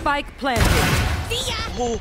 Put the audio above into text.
Spike planted. See ya! Oh,